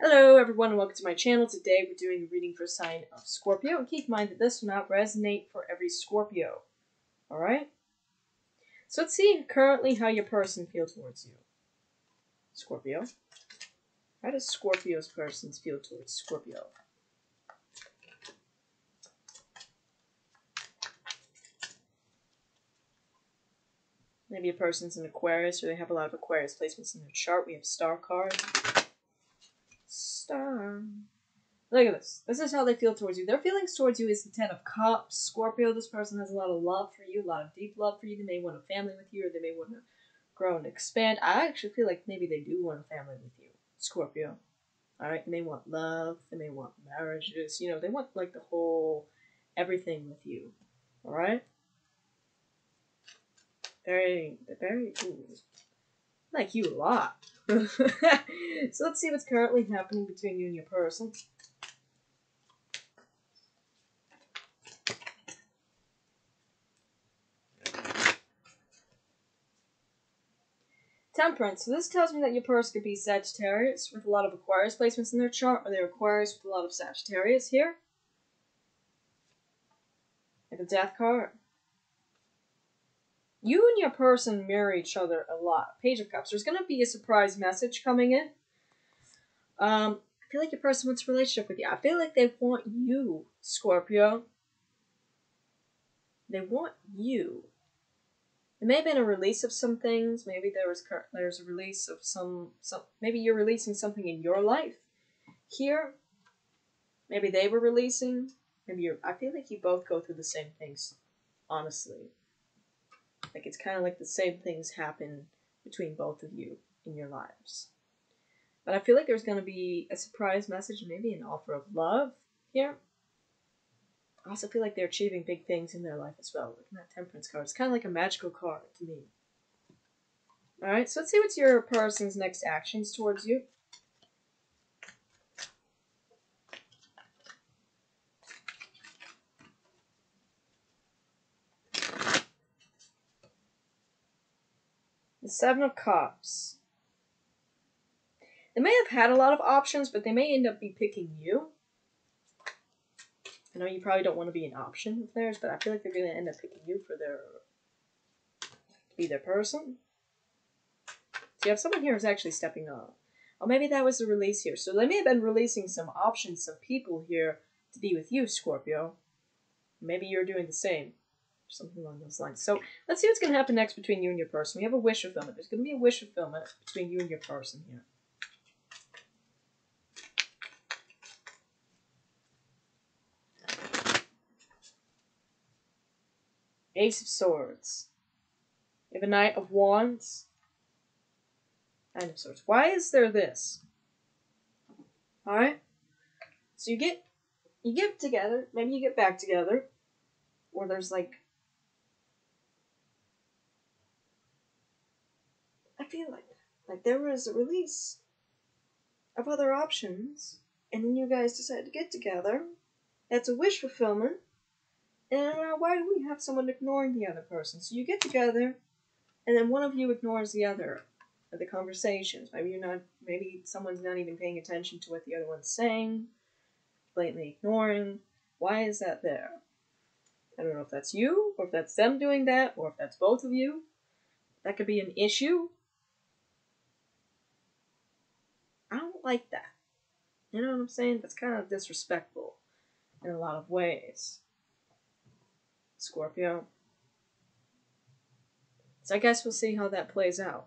Hello everyone and welcome to my channel. Today we're doing a reading for a sign of Scorpio and keep in mind that this will not resonate for every Scorpio. Alright? So let's see currently how your person feels towards you. Scorpio. How does Scorpio's persons feel towards Scorpio? Maybe a person's an Aquarius or they have a lot of Aquarius placements in their chart. We have star card. Look at this. This is how they feel towards you. Their feelings towards you is the Ten of Cups. Scorpio, this person has a lot of love for you, a lot of deep love for you. They may want a family with you or they may want to grow and expand. I actually feel like maybe they do want a family with you, Scorpio. Alright, they may want love, they may want marriages, you know, they want like the whole everything with you. Alright? Very, very, ooh, like you a lot. so let's see what's currently happening between you and your person. Temperance. So this tells me that your person could be Sagittarius with a lot of Aquarius placements in their chart, or they're Aquarius with a lot of Sagittarius here. Like a Death card. You and your person mirror each other a lot. Page of Cups. There's going to be a surprise message coming in. Um, I feel like your person wants a relationship with you. I feel like they want you, Scorpio. They want you. It may have been a release of some things. Maybe there was there's a release of some some. Maybe you're releasing something in your life here. Maybe they were releasing. Maybe you're. I feel like you both go through the same things. Honestly, like it's kind of like the same things happen between both of you in your lives. But I feel like there's going to be a surprise message, maybe an offer of love here. I also feel like they're achieving big things in their life as well. Looking at that temperance card, it's kind of like a magical card to me. Alright, so let's see what's your person's next actions towards you. The Seven of Cups. They may have had a lot of options, but they may end up be picking you. I know you probably don't want to be an option of theirs, but I feel like they're going to end up picking you for their to be their person. So you have someone here who's actually stepping up. Or maybe that was the release here. So they may have been releasing some options, some people here to be with you, Scorpio. Maybe you're doing the same. Something along those lines. So let's see what's going to happen next between you and your person. We have a wish fulfillment. There's going to be a wish fulfillment between you and your person here. Ace of Swords. You have a Knight of Wands. Nine of Swords. Why is there this? Alright? So you get you get together, maybe you get back together, or there's like feel like like there was a release of other options, and then you guys decide to get together. That's a wish fulfillment. And uh, why do we have someone ignoring the other person? So you get together, and then one of you ignores the other of the conversations. Maybe you're not. Maybe someone's not even paying attention to what the other one's saying, blatantly ignoring. Why is that there? I don't know if that's you, or if that's them doing that, or if that's both of you. That could be an issue. I don't like that. You know what I'm saying? That's kind of disrespectful in a lot of ways. Scorpio. So I guess we'll see how that plays out,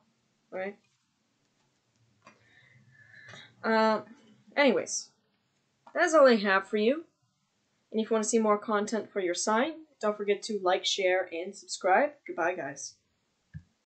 right? Um, anyways, that's all I have for you. And if you want to see more content for your sign, don't forget to like, share, and subscribe. Goodbye, guys.